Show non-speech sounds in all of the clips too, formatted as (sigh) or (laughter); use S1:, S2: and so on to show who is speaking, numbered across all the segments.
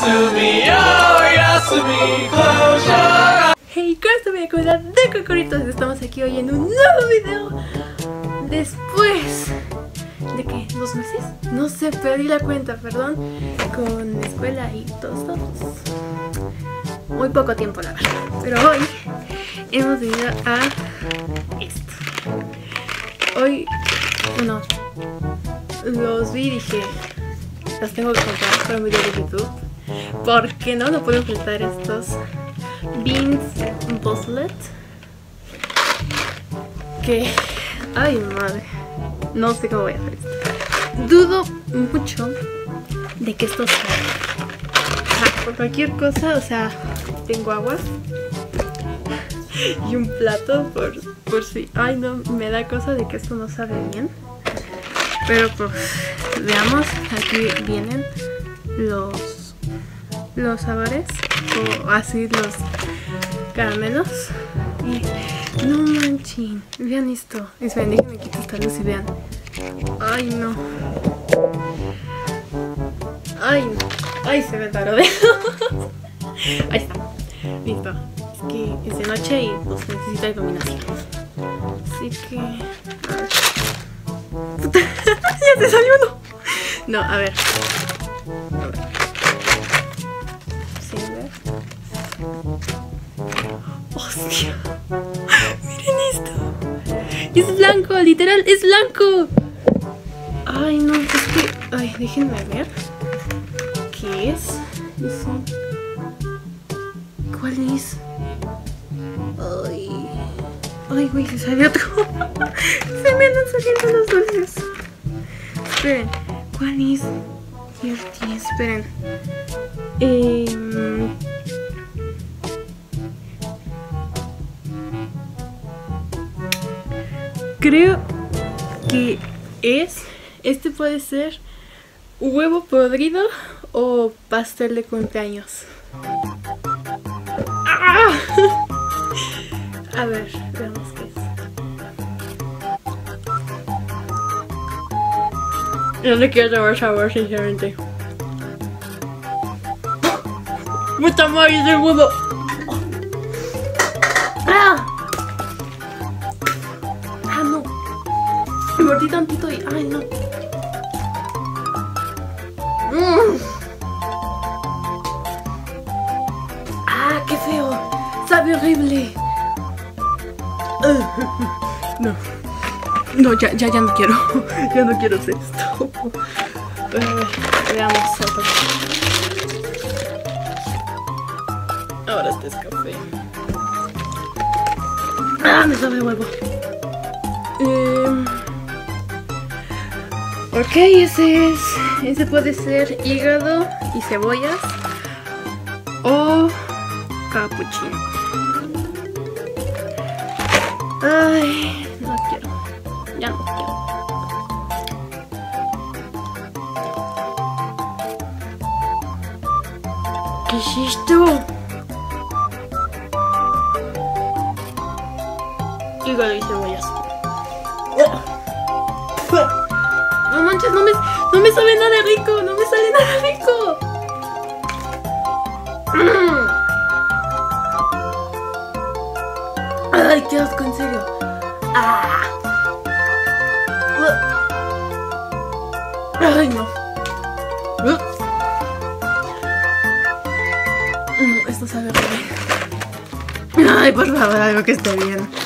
S1: Yasumi, oh, Yasumi, close your eyes.
S2: Hey, ¿cómo mi comunidad de cocoritos? Estamos aquí hoy en un nuevo video Después de que dos meses, no sé, perdí la cuenta, perdón Con escuela y todos, todos Muy poco tiempo la verdad Pero hoy hemos venido a esto Hoy, bueno, los vi y dije Las tengo que comprar para un video de YouTube ¿Por qué no? No puedo faltar estos Beans Boslet Que... Ay madre. No sé cómo voy a hacer esto. Dudo mucho de que esto salga Por cualquier cosa, o sea Tengo agua Y un plato por, por si... Ay no, me da cosa de que esto no sabe bien. Pero pues veamos Aquí vienen los los sabores o así los caramelos. Y no manchen vean esto esperen déjenme quitar esta luz y vean. Ay no. Ay no ay se me taró (laughs) ahí está. Listo. Es que es de noche y pues necesita iluminación así que (laughs) ya se salió uno. No a ver (laughs) ¡Miren esto! ¡Es blanco! ¡Literal! ¡Es blanco! Ay, no, es que... Ay, déjenme ver. ¿Qué es? ¿Cuál es? Ay... Ay, güey, se salió otro. (laughs) se me andan saliendo los dulces. Esperen, ¿cuál es? Esperen. Eh... Creo que es, este puede ser huevo podrido o pastel de cumpleaños. ¡Ah! (laughs) A ver, veamos qué es. Yo no quiero tomar sabor, sinceramente. ¡Mucha madre de huevo! ¡Ay, no! Mm. ¡Ah, qué feo! ¡Sabe horrible! (laughs) No. No, ya, ya, ya no quiero. (laughs) ya no quiero hacer esto. Uh, veamos otro. Ahora este es café. ¡Ah, me sabe huevo! Eh... Ok, ese es. Ese puede ser hígado y cebollas. O capuchino. Ay, no quiero. Ya no quiero. ¿Qué es esto? Hígado y cebollas. No me, no sabe nada rico, no me sale nada rico. Ay, qué asco, en serio. Ah. Ay, no. Esto sabe horrible. Ay, por favor, algo que esté bien.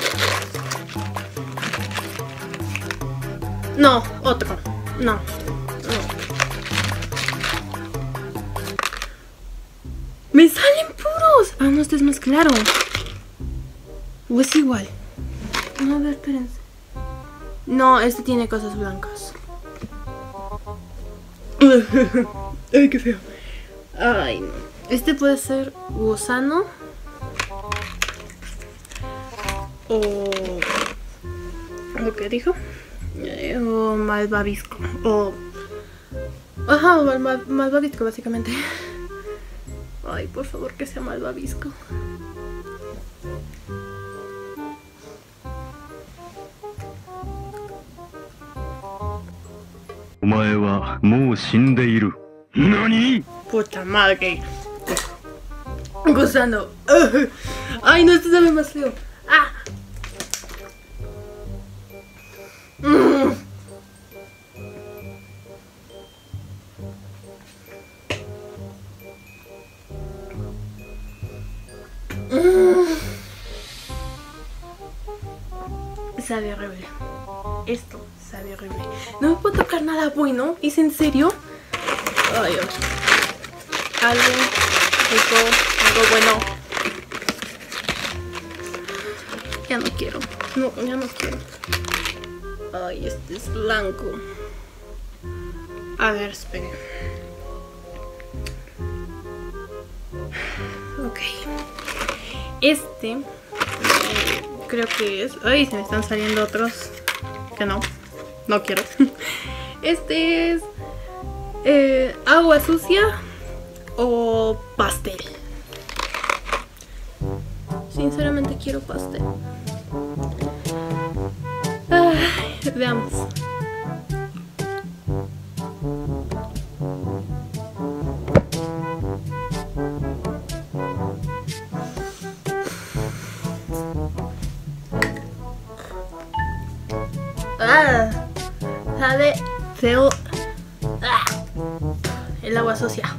S2: ¡Me salen puros! Ah, no, este es más claro. O es igual. No, a ver, espérense. No, este tiene cosas blancas. (laughs) Ay, qué feo. Ay, no. Este puede ser gusano. O... ¿Lo que dijo? Eh, o malvavisco o Ajá, o al malvavisco, básicamente. (laughs) Ay, por favor, que sea malvavisco. Puta madre. Gusano. (laughs) Ay, no, este sabe más feo. ¿Es en serio? Ay, Dios. Algo algo bueno. Ya no quiero. No, ya no quiero. Ay, este es blanco. A ver, esperen. Ok. Este creo que es. Ay, se me están saliendo otros. Que no. No quiero. (laughs) Este es eh, agua sucia o pastel. Sinceramente quiero pastel. Veamos. Ah, sabe feo. Ah, el agua sucia.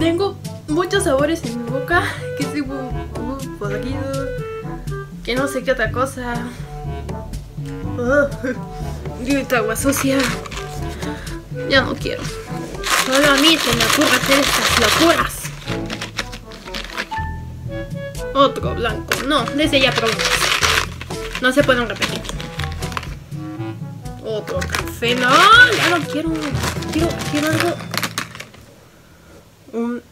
S2: Tengo muchos sabores en mi boca. Que uh, uh, podrido. Que no sé qué otra cosa. Y esta agua sucia. Ya no quiero. Solo a mí se me ocurre hacer estas locuras. Otro blanco. No, de ese ya probamos. No se pueden repetir. Otro café. No, ya no quiero. Quiero, quiero algo. Un.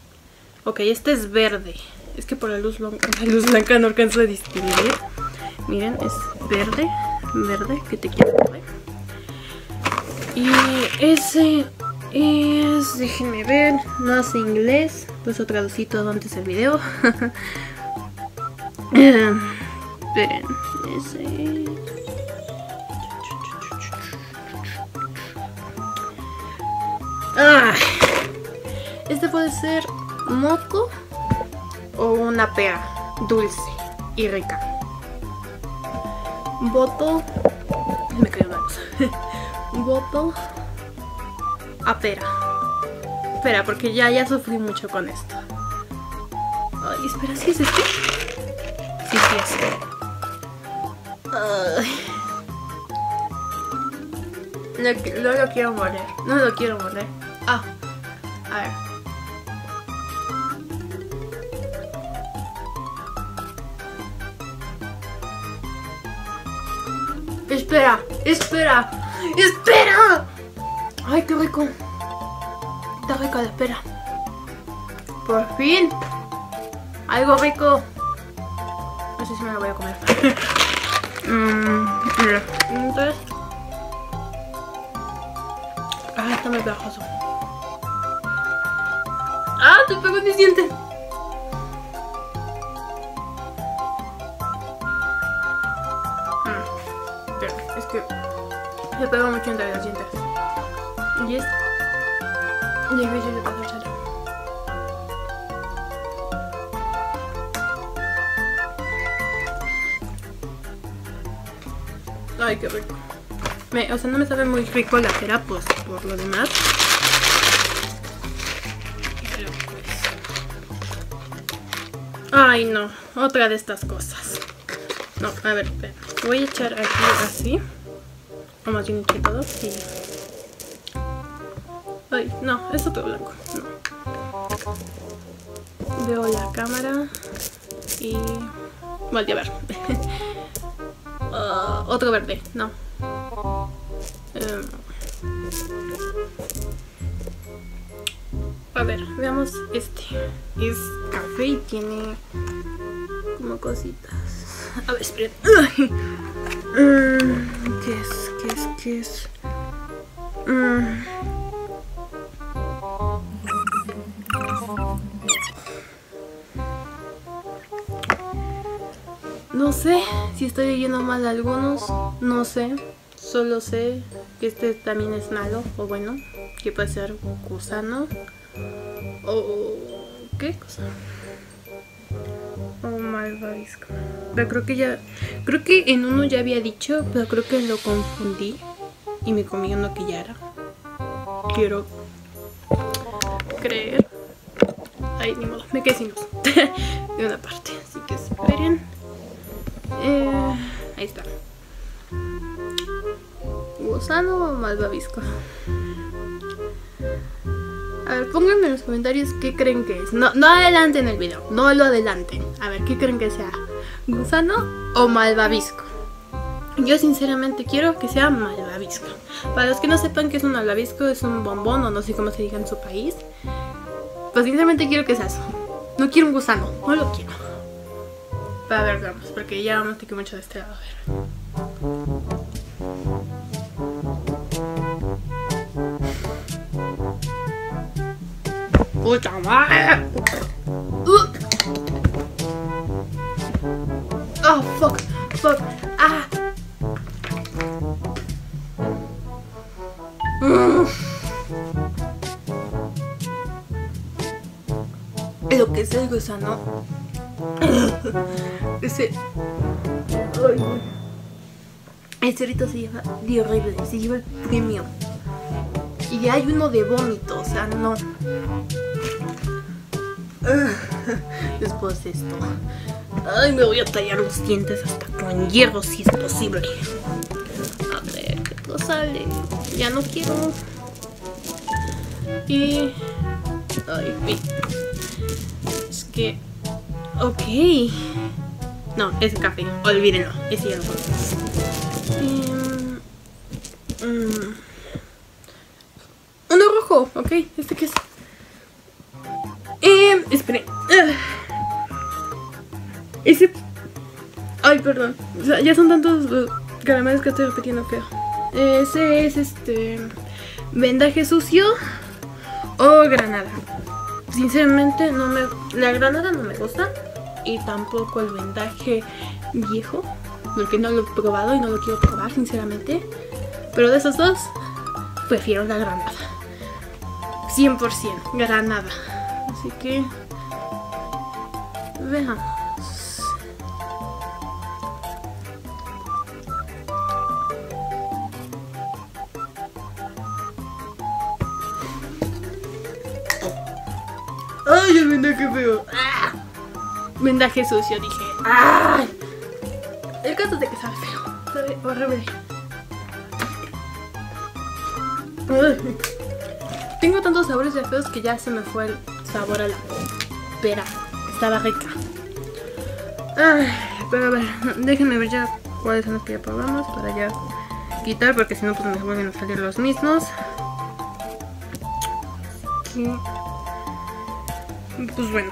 S2: Ok, este es verde. Es que por la luz, blan- (laughs) la luz blanca no alcanzo a distinguir. Miren, es verde. Verde, que te quiero ver. Y ese es. Déjenme ver. No sé inglés. Pues lo traducí todo antes del video. (laughs) Esperen, ese. Ay, este puede ser moco o una pera dulce y rica. Voto. Me cayó la luz. (laughs) Voto a pera. Espera, porque ya, ya sufrí mucho con esto. Ay, espera, ¿sí es este? No, no lo quiero morder. No lo quiero morder. Ah. A ver. Espera, espera, espera. Ay, qué rico. Está rica la espera. Por fin. Algo rico. No sé si me lo voy a comer. (laughs) Mm. Entonces. Ah, está muy pegajoso. Ah, te pegó en mis dientes. Mm, es que se pegó mucho entre los dientes. Y es difícil de pasárselo. Ay, qué rico. O sea, no me sabe muy rico la cera, pues por lo demás. Pero, pues. Ay, no. Otra de estas cosas. No, a ver, espera. Voy a echar aquí así. O más bien que todo. Y... Ay, no, es otro blanco. No. Veo la cámara. Y... Volví a ver. (laughs) Ah, otro verde, no. Em, a ver, veamos este. Es café y tiene como cositas. A ver, esperen. Ay. Mm, ¿Qué es? ¿Qué es? ¿Qué es? Mm. No sé si estoy leyendo mal algunos, no sé. Solo sé que este también es malo o bueno, que puede ser gusano o qué cosa o malvavisco. Pero creo que ya, creo que en uno ya había dicho, pero creo que lo confundí y me comí uno que ya era. Quiero creer. Ay, ni modo, me quedé sin (laughs) de una parte, así que esperen. Eh, ahí está. ¿Gusano o malvavisco? A ver, pónganme en los comentarios qué creen que es. No, no adelanten el video, no lo adelanten. A ver, ¿qué creen que sea? ¿Gusano o malvavisco? Yo sinceramente quiero que sea malvavisco. Para los que no sepan qué es un malvavisco, es un bombón o no sé cómo se diga en su país. Pues sinceramente quiero que sea eso. No quiero un gusano, no lo quiero. Para ver, vamos, porque ya me que mucho de este lado. A ver. Puta madre. Uh. Oh, fuck, fuck. Ah. Mm. Lo que es el gusano. (laughs) Ese. Ay. Ese ahorita se lleva de horrible. Se lleva el premio. Y hay uno de vómito, o sea, no. (laughs) Después de esto. Ay, me voy a tallar los dientes hasta con hierro si es posible. A ver, ¿qué no sale? Ya no quiero. Y... Ay. Es que... Ok. No, es café. Olvídenlo. Ya no um, um, Uno rojo. Ok, ¿este qué es? Eh, espere. Ese... Ay, perdón. O sea, ya son tantos los caramelos que estoy repitiendo feo. Ese es este... Vendaje sucio o granada. Sinceramente no me... La granada no me gusta. Y tampoco el vendaje viejo. Porque no lo he probado y no lo quiero probar, sinceramente. Pero de esos dos, prefiero la granada. 100% granada. Así que veamos. (laughs) el vendaje feo! ¡Ah! Vendaje sucio, dije. El caso de que sabe feo. Sabe horrible. Tengo tantos sabores de feos que ya se me fue el sabor a la pera. Estaba rica. Pero a ver, déjenme ver ya cuáles son los que ya probamos para ya quitar porque si no pues me vuelven a salir los mismos. Pues bueno.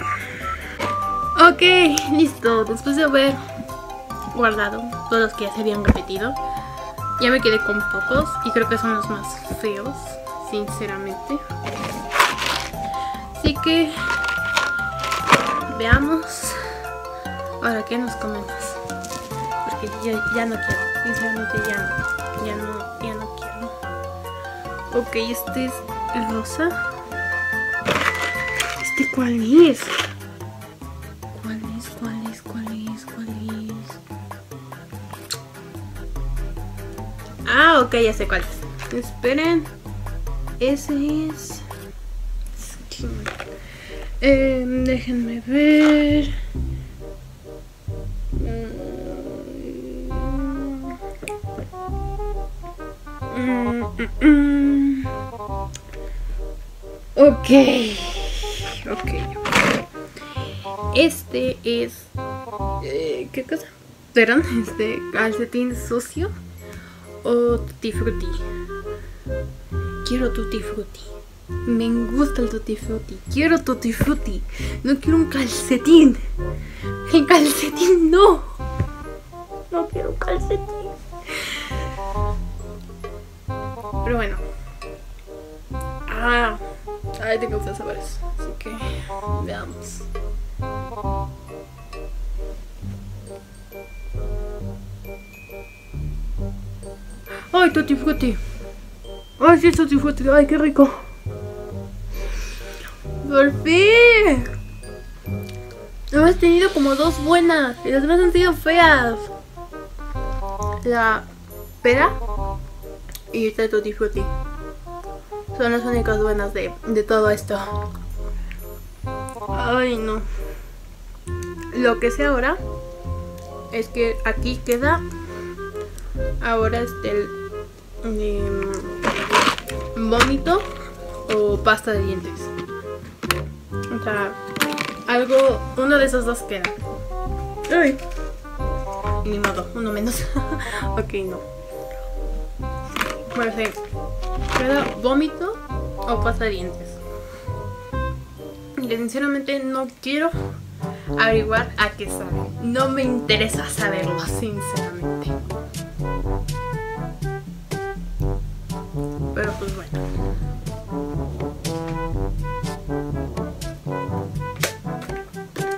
S2: Ok, listo. Después de haber guardado todos los que ya se habían repetido, ya me quedé con pocos y creo que son los más feos, sinceramente. Así que veamos ahora qué nos comemos. Porque ya, no quiero, sinceramente ya no, ya no, ya no quiero. Ok, este es rosa. ¿Este cuál es? ¿Cuál es? ¿Cuál es? ¿Cuál es? ¿Cuál es? Ah, ok, ya sé cuál es. Esperen. Ese es... Eh, déjenme ver. Mm, mm, mm. Ok. Ok. Este es... eh, ¿Qué cosa? Perdón, (laughs) este calcetín sucio o tutti frutti. Quiero tutti frutti. Me gusta el tutti frutti. Quiero tutti frutti. No quiero un calcetín. El calcetín no. Frutti. Ay, sí, tutti frutti. Ay, qué rico. Por fin. Hemos tenido como dos buenas y las demás han sido feas. La pera y esta tutti frutti. Son las únicas buenas de, de todo esto. Ay, no. Lo que sé ahora es que aquí queda ahora este el em, vómito o pasta de dientes. O sea, algo, uno de esos dos queda. Ni modo, uno menos. (laughs) ok, no. Bueno, sí. Queda vómito o pasta de dientes. Y sinceramente no quiero averiguar a qué sabe. No me interesa saberlo, sinceramente. Pues bueno.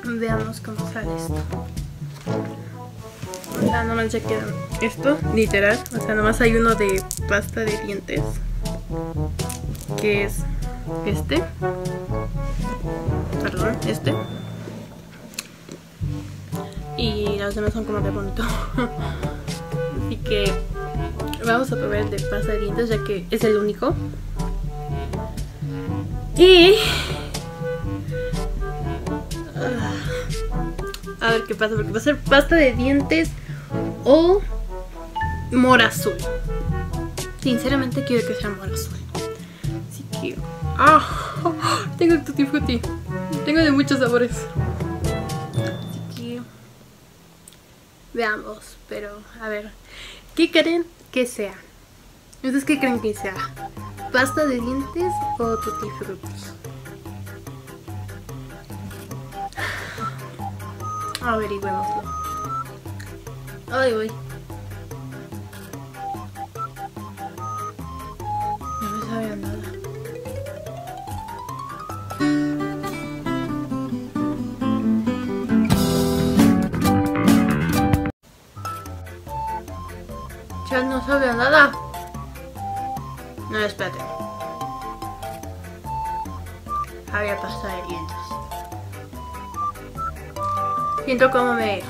S2: Veamos cómo sale esto. O sea, nomás ya queda esto, literal. O sea, nomás hay uno de pasta de dientes. Que es este. Perdón, este. Y los demás son como de bonito. (laughs) Así que vamos a probar de pasta de dientes ya que es el único. Y... Ah, a ver qué pasa, porque va a ser pasta de dientes o mora azul. Sinceramente quiero que sea mora azul. Así que... ¡Ah! Tengo tutti frutti. Tengo de muchos sabores. Así que... Veamos, pero a ver. ¿Qué creen que sea? ¿Ustedes qué creen que sea? ¿Pasta de dientes o tutti frutti? Averigüémoslo. Ay, voy. No me sabía nada. No sabía nada. No, espérate. Había pasta de dientes. Siento como me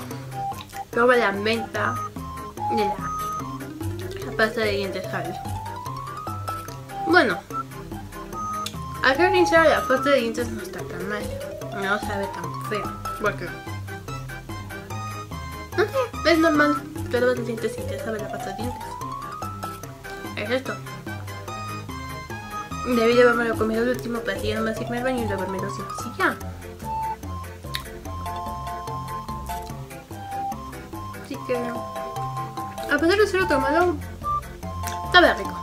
S2: roba la menta de la, la pasta de dientes sale. Bueno, a ser la pasta de dientes no está tan mal. No sabe tan feo. Porque no sé, es normal. Lavas los dientes y te sabe la pasta de dientes. Es esto. Debí de haberme lo comido el último para así ya no más irme al baño y dientes y ya. Así que, a pesar de ser otro malo, sabe rico.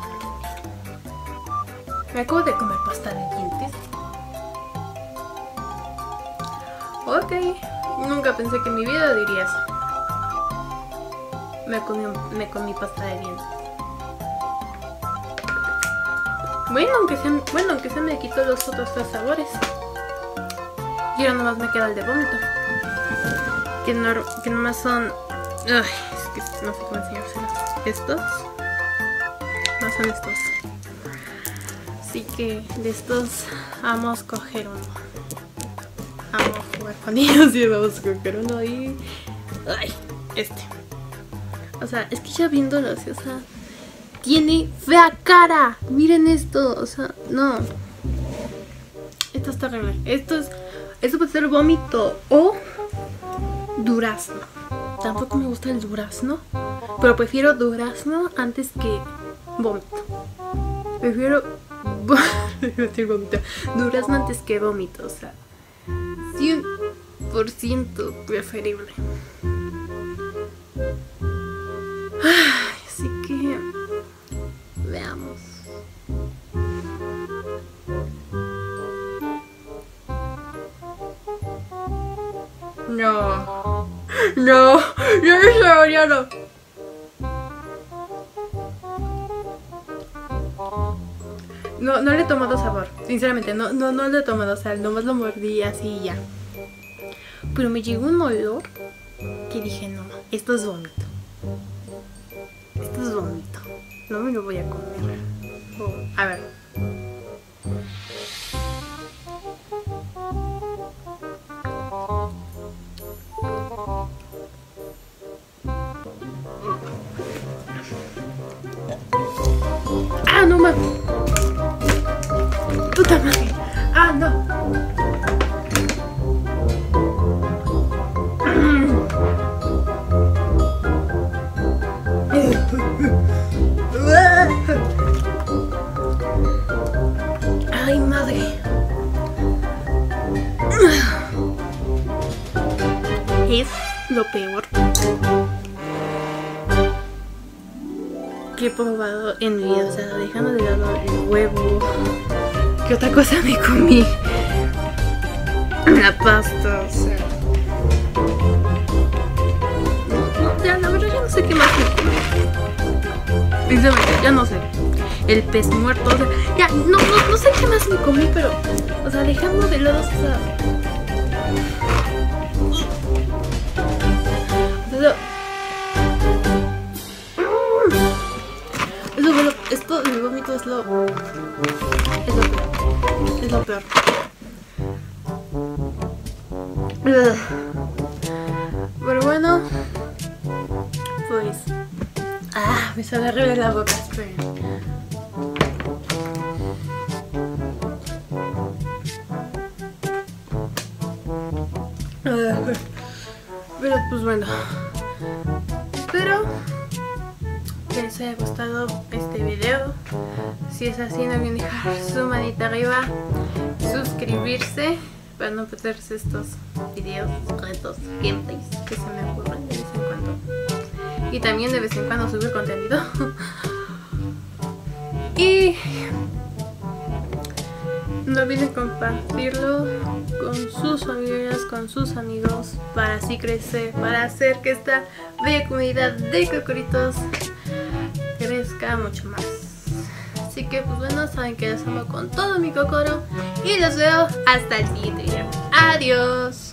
S2: Me acabo de comer pasta de dientes. Ok, nunca pensé que en mi vida diría eso. Me comí, me comí pasta de dientes. Bueno, aunque se, bueno, aunque se me quitó los otros tres sabores. Y ahora nomás me queda el de vómito. Que, no, que nomás son... Ay, es que no sé cómo enseñárselos. Estos. No son estos. Así que de estos vamos a coger uno. Vamos a jugar con (laughs) ellos y vamos a coger uno y... Ay, este. O sea, es que ya viéndolo así, o sea... Tiene fea cara. Miren esto. O sea, no. Esto está terrible. Esto es... Esto puede ser vómito o durazno. Tampoco me gusta el durazno. Pero prefiero durazno antes que vómito. Prefiero... (laughs) Durazno antes que vómito. O sea... 100% preferible. Veamos. No. No. Yo no sé, ya no. No, le he tomado sabor. Sinceramente, no, no, no le he tomado sal. Nomás lo mordí así y ya. Pero me llegó un olor que dije, no. Esto es vómito. No me lo voy a comer. Oh, a ver. Ah, no mames. Puta madre. Ah, no. En mi vida. O sea, dejando de lado el huevo. ¿Qué otra cosa me comí? La pasta, o sea. No, ya, la verdad, ya no sé qué más me comí. Sinceramente, ya no sé. El pez muerto, o sea, ya, no, no, no sé qué más me comí, pero, o sea, dejando de lado, o sea. Esto del vómito es lo. Es lo peor. Es lo peor. Pero bueno. Pues. Ah, me sale horrible la boca, esperen. Pero pues bueno. Que les haya gustado este video. Si es así, no olviden dejar su manita arriba, suscribirse para no perderse estos videos, retos, gameplays que se me ocurren de vez en cuando. Y también de vez en cuando subir contenido. (laughs) y no olviden compartirlo con sus familias, con sus amigos, para así crecer, para hacer que esta bella comunidad de cocoritos crezca mucho más. Así que pues bueno, saben que les amo con todo mi cocoro y los veo hasta el siguiente video. Adiós.